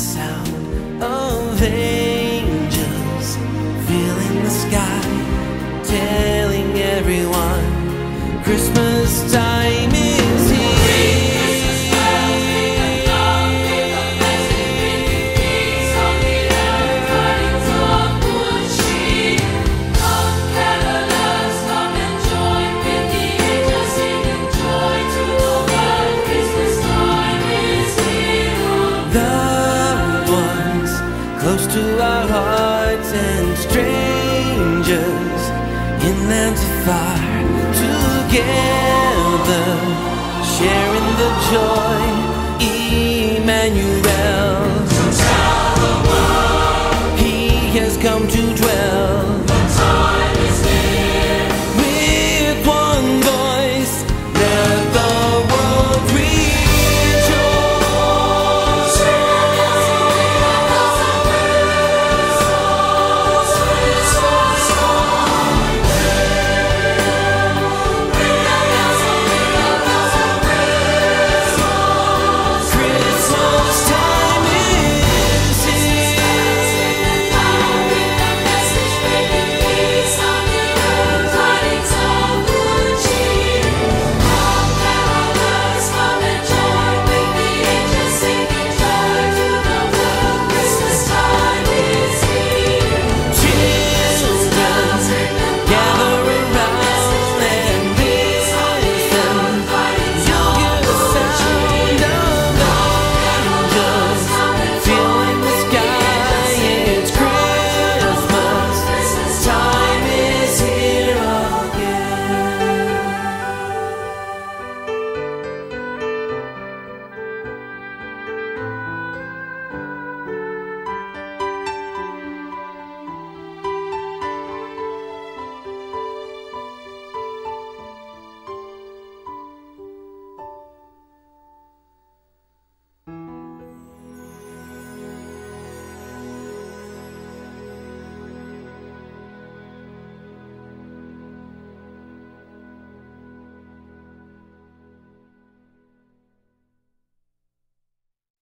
Sound of angels filling the sky, telling everyone Christmas time afar together sharing the joy Emmanuel. He has come to